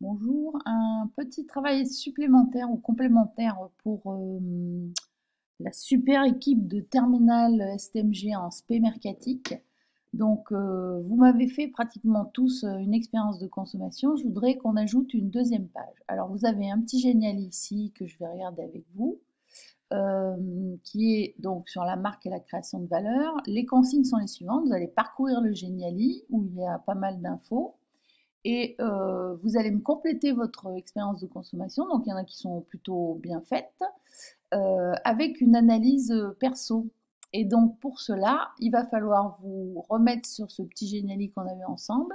Bonjour, un petit travail supplémentaire ou complémentaire pour euh, la super équipe de terminal STMG en SP mercatique. Donc, euh, vous m'avez fait pratiquement tous euh, une expérience de consommation. Je voudrais qu'on ajoute une deuxième page. Alors, vous avez un petit génial ici que je vais regarder avec vous, qui est donc sur la marque et la création de valeur. Les consignes sont les suivantes. Vous allez parcourir le Geniali où il y a pas mal d'infos et euh, vous allez me compléter votre expérience de consommation. Donc il y en a qui sont plutôt bien faites, euh, avec une analyse perso. Et donc pour cela, il va falloir vous remettre sur ce petit géniali qu'on avait ensemble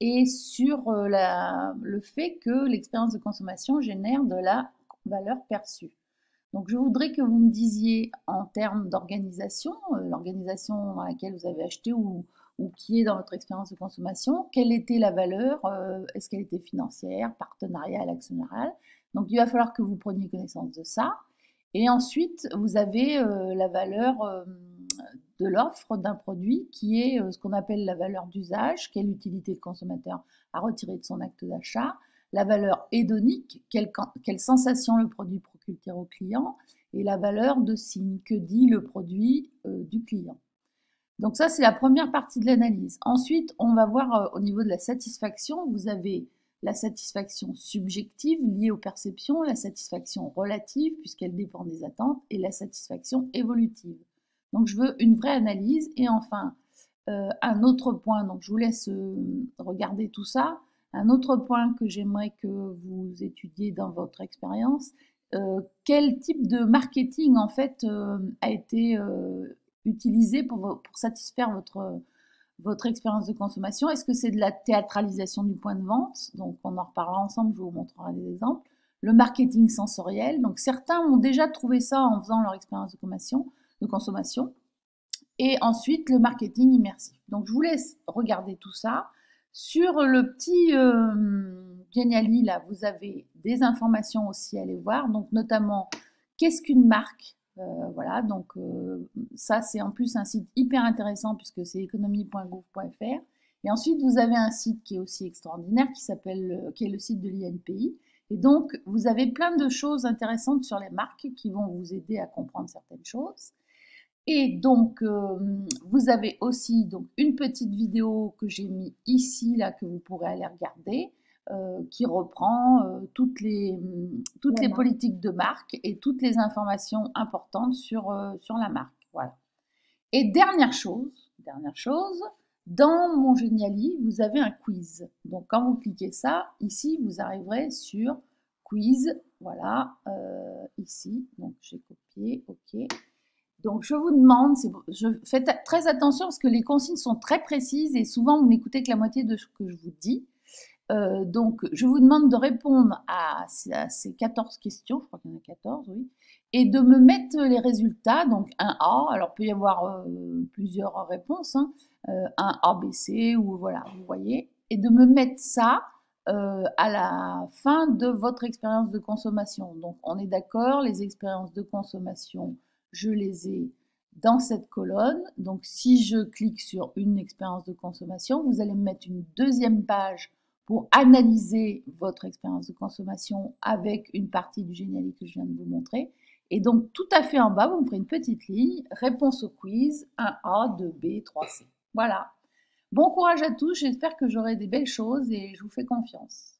et sur euh, le fait que l'expérience de consommation génère de la valeur perçue. Donc je voudrais que vous me disiez en termes d'organisation, l'organisation dans laquelle vous avez acheté ou, ou qui est dans votre expérience de consommation, quelle était la valeur, euh, est-ce qu'elle était financière, partenariale, actionnariale. Donc il va falloir que vous preniez connaissance de ça. Et ensuite, vous avez euh, la valeur euh, de l'offre d'un produit qui est ce qu'on appelle la valeur d'usage, quelle utilité le consommateur a retiré de son acte d'achat, la valeur hédonique, quelle, quelle sensation le produit procure au client, et la valeur de signe, que dit le produit du client. Donc ça, c'est la première partie de l'analyse. Ensuite, on va voir euh, au niveau de la satisfaction, vous avez la satisfaction subjective liée aux perceptions, la satisfaction relative puisqu'elle dépend des attentes et la satisfaction évolutive. Donc je veux une vraie analyse et enfin euh, un autre point, donc je vous laisse euh, regarder tout ça. Un autre point que j'aimerais que vous étudiez dans votre expérience, quel type de marketing en fait a été utiliser pour, satisfaire votre, votre expérience de consommation? Est-ce que c'est de la théâtralisation du point de vente? Donc on en reparlera ensemble, je vous montrerai des exemples. Le marketing sensoriel, donc certains ont déjà trouvé ça en faisant leur expérience de consommation. Et ensuite le marketing immersif. Donc je vous laisse regarder tout ça. Sur le petit euh, Geniali, là, vous avez des informations aussi à aller voir, donc notamment qu'est-ce qu'une marque? Euh, voilà, donc euh, ça c'est en plus un site hyper intéressant puisque c'est économie.gouv.fr. Et ensuite vous avez un site qui est aussi extraordinaire qui s'appelle, euh, qui est le site de l'INPI. Et donc vous avez plein de choses intéressantes sur les marques qui vont vous aider à comprendre certaines choses. Et donc vous avez aussi donc une petite vidéo que j'ai mis ici là que vous pourrez aller regarder. Euh, qui reprend euh, toutes, les, toutes les politiques de marque et toutes les informations importantes sur, euh, sur la marque. Voilà. Et dernière chose, dernière chose, dans mon Geniali, vous avez un quiz. Donc quand vous cliquez ça, ici, vous arriverez sur quiz. Voilà, ici. Donc j'ai copié, ok. Donc je vous demande, je faites très attention parce que les consignes sont très précises et souvent vous n'écoutez que la moitié de ce que je vous dis. Euh, donc, je vous demande de répondre à, ces 14 questions, je crois qu'il y en a 14, oui, et de me mettre les résultats, donc un A, alors il peut y avoir euh, plusieurs réponses, hein, euh, un A, B, C, ou voilà, vous voyez, et de me mettre ça à la fin de votre expérience de consommation. Donc, on est d'accord, les expériences de consommation, je les ai dans cette colonne. Donc, si je clique sur une expérience de consommation, vous allez me mettre une deuxième page pour analyser votre expérience de consommation avec une partie du Geniali que je viens de vous montrer. Et donc, tout à fait en bas, vous me ferez une petite ligne, réponse au quiz, 1A, 2B, 3C. Voilà. Bon courage à tous, j'espère que j'aurai des belles choses et je vous fais confiance.